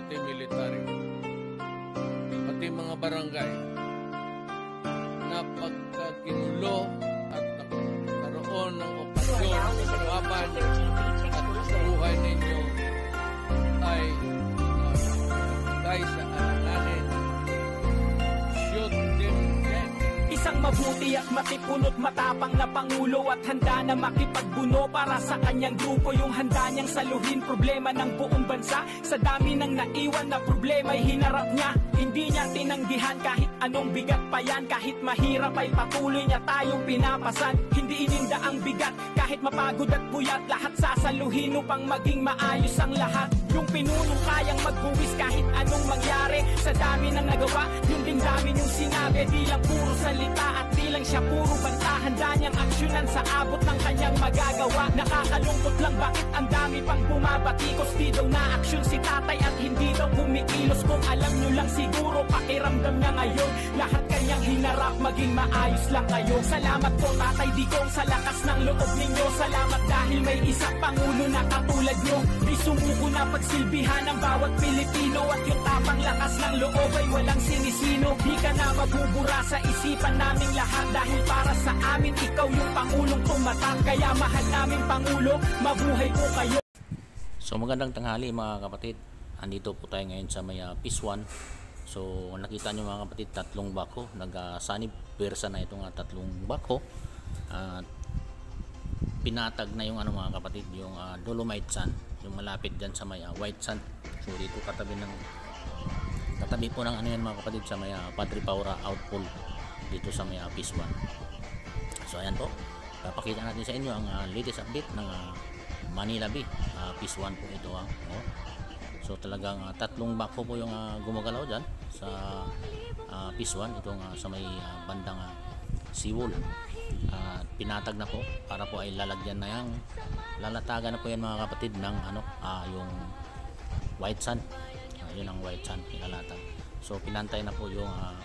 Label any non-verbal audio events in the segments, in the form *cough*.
pati military, pati mga barangay na pagkakinulo at nagkaroon ng okasyon sa laban at Isang mabuti at matipunot matapang na pangulo at handa na makipagbuno para sa kanyang grupo. Yung handa niyang saluhin problema ng buong bansa. Sa dami ng naiwan na problema ay hinarap niya. Hindi niya tinanggihan kahit anong bigat pa yan. Kahit mahirap ay patuloy niya tayong pinapasan. Hindi ininda ang bigat kahit mapagod at puyat lahat sasaluhin upang maging maayos ang lahat. Yung pinunong kayang magbuwis kahit anong mangyari. Sa dami ng nagawa yun din dami yung sinabi di lang puro salita at di lang siya puro banta. Handa niyang aksyonan sa abot ng kanyang magagawa. Nakakalungkot lang bakit ang dami pang bumabatikos di daw na aksyon si tatay at hindi daw kumikilos. Kung alam nyo lang siguro pakiramdam niya ngayon lahat hinarap maging maayos lang kayo salamat po tatay digong sa lakas ng loob ninyo. Salamat dahil may isang pangulo na katulad nyo. Di sumuko na pagsilbihan ng bawat Pilipino at yung tapang lakas ng loob ay walang sinisino. Di ka na mabubura sa isipan naming lahat dahil para sa amin ikaw yung pangulong tumatak kaya mahal namin pangulo mabuhay po kayo. So magandang tanghali mga kapatid. Andito po tayo ngayon sa may uh, Peace 1. So nakita nyo mga kapatid, tatlong bako. Nag-sanib persa na itong uh, tatlong bako. At pinatag na yung ano mga kapatid, yung uh, Dolomite Sand. Yung malapit dyan sa may uh, White Sand. So dito katabi ng katabi po ng ano yan mga kapatid sa may uh, Padre Paura Outpool dito sa may uh, Peace 1. So ayan po. Papakita natin sa inyo ang uh, latest update ng uh, Manila Bay. Uh, Peace 1 po ito. ah. Oh. So talagang uh, tatlong bako po yung uh, gumagalaw dyan sa uh, Peace 1. Itong uh, sa may uh, bandang uh, Seawall. Uh, pinatag na po para po ay lalagyan na yung lalatagan na po yan mga kapatid ng ano uh, yung white sand. Uh, yun ang white sand nilalatag. So pinantay na po yung uh,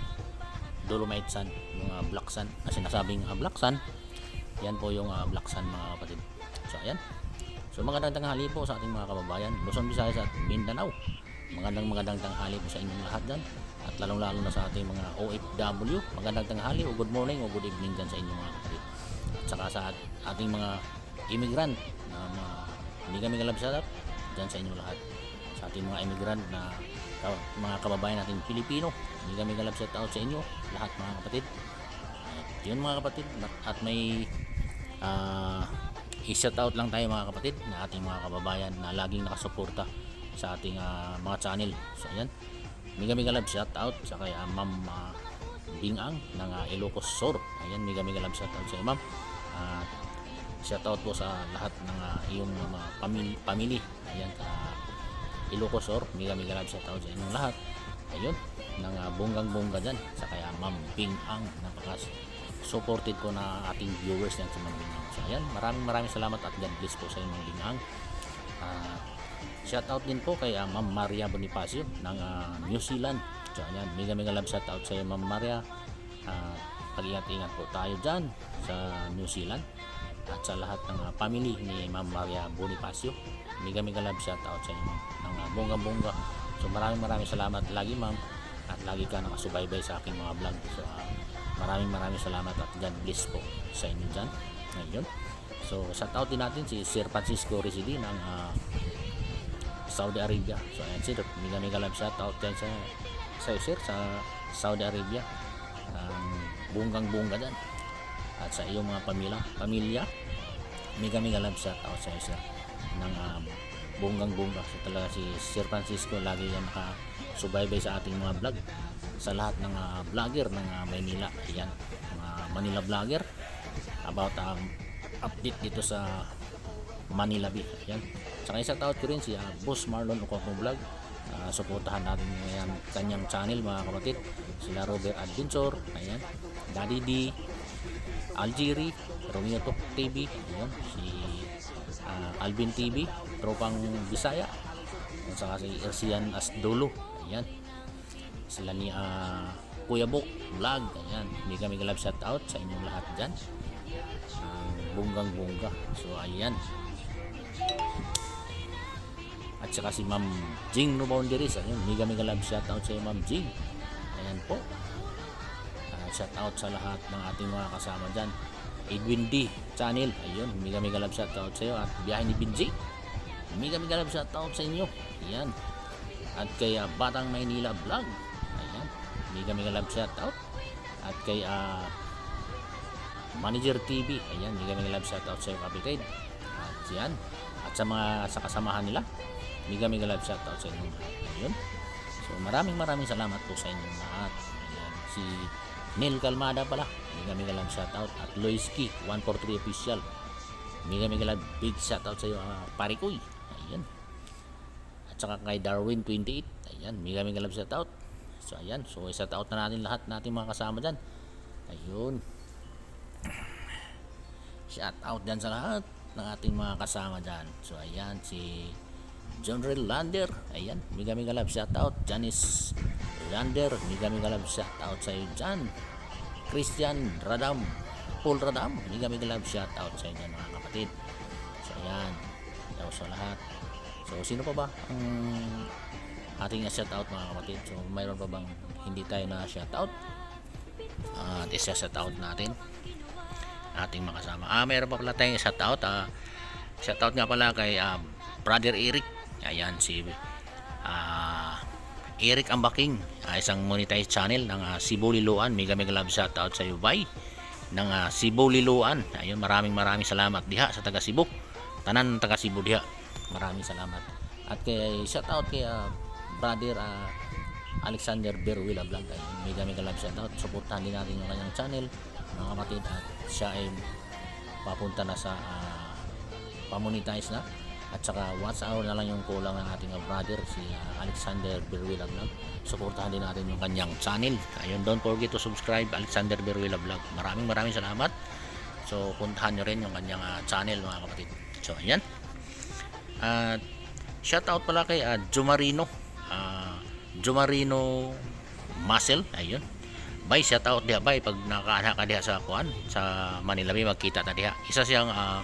dolomite sand, yung uh, black sand. Na sinasabing uh, black sand yan po yung uh, black sand mga kapatid so ayan so magandang tanghali po sa ating mga kababayan Luzon, Visayas at Mindanao magandang magandang tanghali po sa inyong lahat dyan. At lalong lalo na sa ating mga OFW magandang tanghali o good morning o good evening dyan sa inyong mga kapatid. At saka sa ating mga immigrant na mga hindi kami kalabsarap dyan sa inyong lahat. Sa ating mga immigrant na mga kababayan natin Pilipino hindi kami kalabsat out sa inyo lahat mga kapatid. At yun mga kapatid at may uh, i-shout out lang tayo mga kapatid na ating mga kababayan na laging nakasuporta sa ating uh, mga channel. So ayan. Mega mega love shout out sa kay uh, ma'am uh, Bingang ng uh, Ilocos Sur. Ayan mega mega love shout out sa ma'am. Uh, shout out po sa lahat ng uh, iyong mga pamilya, pamilya. Ayan uh, Ilocos Sur mega mega love shout out sa inyong lahat. Ayun ng uh, bonggang bongga dyan sa kaya ma'am Bingang. Napakas supported ko na ating viewers yan sa mga Binang. So ayan, maraming maraming salamat at God bless po sa inyong Binang. Uh, shout out din po kay uh, Ma'am Maria Bonifacio ng uh, New Zealand. So ayan, mega mega love shout out sa iyo Ma'am Maria. Uh, pag-ingat-ingat po tayo dyan sa New Zealand at sa lahat ng uh, family ni Ma'am Maria Bonifacio. Mega mega love shout out sa inyo ng uh, bongga bongga. So maraming maraming salamat lagi ma'am at lagi ka nakasubaybay sa aking mga vlog. So uh, maraming maraming salamat at God bless po sa inyo dyan ngayon so shout out din natin si Sir Francisco Residi ng uh, Saudi Arabia. So ayan sir mega mega love shout out dyan sa sa sir sa Saudi Arabia. Um, bunggang bungga dyan. At sa iyong mga pamilya pamilya mega mega love shout out sa sir ng um, bunggang bungga so talaga si Sir Francisco lagi yan nakasubaybay sa ating mga vlog. Sa lahat ng uh, vlogger ng uh, Maynila. Ayan mga Manila vlogger. About um, update dito sa Manila Bay ayan saka isa tawad ko rin si uh, Boss Marlon Okoko Vlog. Uh, suportahan natin ngayon kanyang channel mga kapatid. Sila Robert Adventure ayan. Daddy D Algeri Romeo Tok TV ayan. Si uh, Alvin TV Tropang Bisaya. At saka si Ersian Asdolo ayan. Sila ni uh, Kuya Bok vlog ayan. Hindi kami galab shout out sa inyong lahat dyan. Uh, bunggang bungga so ayan at saka si Ma'am Jing No Boundaries. Ayun, mega mega love shout out sa iyo Ma'am Jing. Ayan po. Ah, shout out sa lahat ng ating mga kasama dyan. Edwin D. Channel. Ayun, mega mega love shout out sa iyo. At biyahe ni Binji. Mega mega love shout out sa inyo. Ayan. At kay ah, Batang Maynila Vlog. Ayan. Mega mega love shout out. At kay ah, Manager TV. Ayan, mega mega love shout out sa iyo kapitid. At yan. At sa mga sa kasamahan nila. Mega mega love shout out sa inyo. Ayun. So maraming maraming salamat po sa inyong lahat. Ayan, si Neil Calmada pala. Mega mega love shout out. At Loiski 143 official. Mega mega love big shout out sa iyo uh, Parikoy. Ayan. At saka kay Darwin 28. Ayan, mega mega love shout out. So ayan, so shout out na natin lahat nating mga kasama diyan. Ayun. Shout out dyan sa lahat ng ating mga kasama dyan. So ayan, si John Rel Lander. Ayan, mega mega love shout out. Janice Lander, mega mega love shout out sa iyo dyan. Christian Radam, Paul Radam, mega mega love shout out sa inyo mga kapatid. So ayan, daw sa lahat. So sino pa ba ang ating shout out mga kapatid? So mayroon pa bang hindi tayo na shout out? At isa shout out natin ating makasama. Ah, meron pa pala tayong shout out. Ah, shout out nga pala kay ah, Brother Eric. Ayan si ah, Eric Ambaking, ah, isang monetized channel ng ah, Cebu Liloan. Mega mega love shout out sa iyo, bye. Ng ah, Cebu Liloan. Ayun, maraming maraming salamat diha sa taga Cebu. Tanan ng taga Cebu diha. Maraming salamat. At kay shout out kay ah, Brother ah, Alexander Berwila Vlog. Ayun, mega mega love shout out. Suportahan din natin yung kanyang channel mga kapatid at siya ay papunta na sa uh, pamonetize na at saka once hour na lang yung kulang ng ating uh, brother si uh, Alexander Berwila Vlog suportahan din natin yung kanyang channel. Ayun don't forget to subscribe Alexander Berwila Vlog maraming maraming salamat. So puntahan nyo rin yung kanyang uh, channel mga kapatid. So ayan. At shout out pala kay uh, Jumarino. Uh, Jumarino Muscle. Ayun. Bay shout out diha. Bay pag nakaanak ka diha sa kuan sa Manila may magkita ta diha. Isa siyang uh,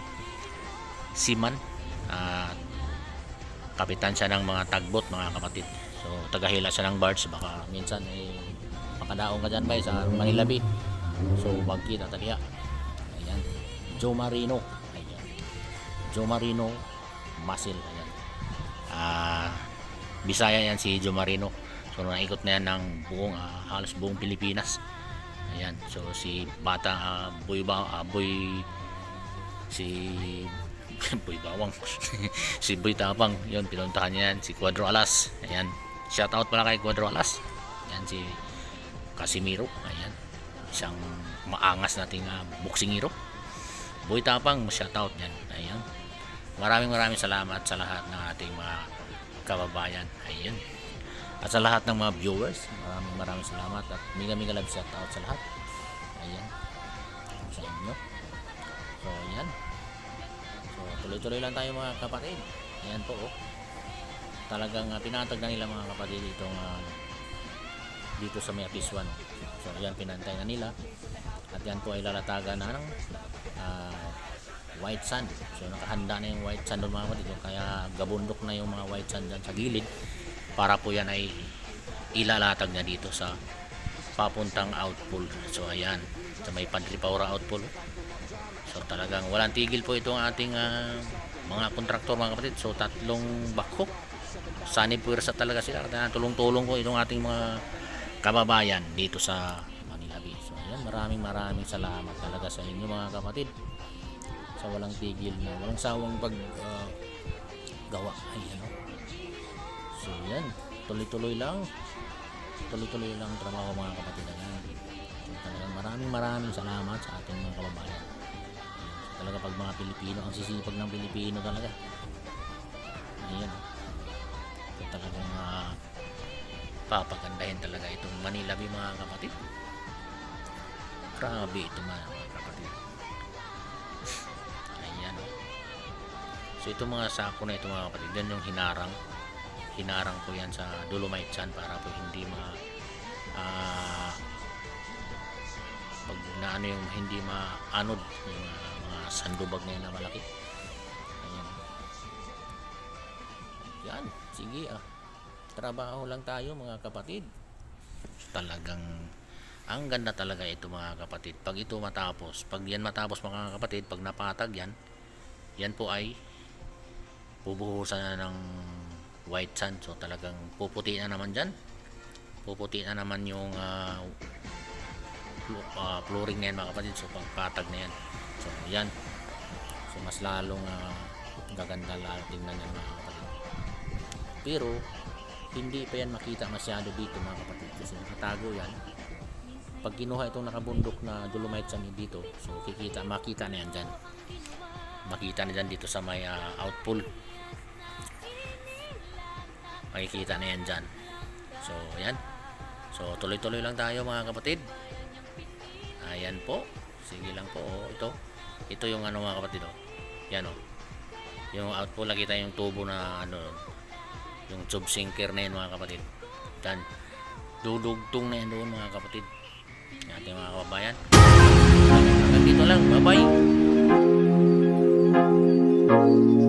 seaman at kapitan siya ng mga tagbot mga kapatid. So tagahila siya ng barge. Baka minsan eh makadaong ka dyan bay sa Manila Bay. So magkita ta diha ayan. Joe Marino. Ayan. Joe Marino Masil. Ayan. Ah Bisaya yan si Joe Marino. So naikot na yan ng buong ah, halos buong Pilipinas. Ayan. So si bata ah, boy ba ah, boy si *laughs* boy bawang. *laughs* Si boy tapang yun pinuntahan niya yan si Cuadro Alas. Ayan. Shout out pala kay Cuadro Alas. Ayan si Casimiro. Ayan. Isang maangas nating uh, boksingiro. Boy tapang shout out yan ayan. Maraming maraming salamat sa lahat ng ating mga kababayan. Ayan. At sa lahat ng mga viewers, maraming maraming salamat at mega mega love shout out sa lahat. Ayan. Sa inyo. Tuloy-tuloy lang tayo mga kapatid. Ayan po, oh. Talagang uh, pinatag na nila mga kapatid itong uh, dito sa may Apiswan. So, ayan, pinantay na nila. At yan po ay lalatagan ng uh, white sand. So, nakahanda na yung white sand doon mga kapatid. Kaya gabundok na yung mga white sand dyan sa gilid para po yan ay ilalatag na dito sa papuntang outpool so ayan sa may Padre Paura outpool so talagang walang tigil po itong ating uh, mga kontraktor mga kapatid so tatlong backhook sanib puwersa talaga sila tulong-tulong ko itong ating mga kababayan dito sa Manila Bay so ayan maraming maraming salamat talaga sa inyo mga kapatid sa walang tigil na walang sawang pag uh, gawa ayan o So yan, tuloy-tuloy lang. Tuloy-tuloy lang trabaho mga kapatid. Ayan. So, talagang maraming maraming salamat sa ating mga kababayan. Talaga pag mga Pilipino, ang sisipag ng Pilipino talaga. Ayan. So, talagang uh, papagandahin talaga itong Manila Bay mga kapatid. Grabe ito mga kapatid. Ayan. So itong mga sako na ito mga kapatid, yan yung hinarang hinarang po yan sa dolomite sand para po hindi ma uh, pag naano yung hindi maanod yung uh, sandubag na yun na malaki ayan yan, sige ah. Trabaho lang tayo mga kapatid. Talagang ang ganda talaga ito mga kapatid. Pag ito matapos, pag yan matapos mga kapatid, pag napatag yan, yan po ay bubuhusan na ng white sand. So talagang puputi na naman dyan. Puputi na naman yung flo- ah, flooring na yan mga kapatid. So pagpatag na yan. So yan. So mas lalong ah, gaganda lalo tingnan yan mga kapatid. Pero hindi pa yan makita masyado dito mga kapatid kasi nakatago yan. Pag kinuha itong nakabundok na dolomite sand dito, so kikita, makita na yan dyan. Makita na dyan dito sa may ah, outpool. Makikita na yan dyan. So, yan. So, tuloy-tuloy lang tayo mga kapatid. Ayan po. Sige lang po. Oh, ito ito yung ano mga kapatid oh. yan oh. yung out outfall nakita yung tubo na ano yung tube sinker na yun mga kapatid. Yan. Dudugtong na yan doon mga kapatid. Natin mga kababayan. Hanggang dito lang. Bye bye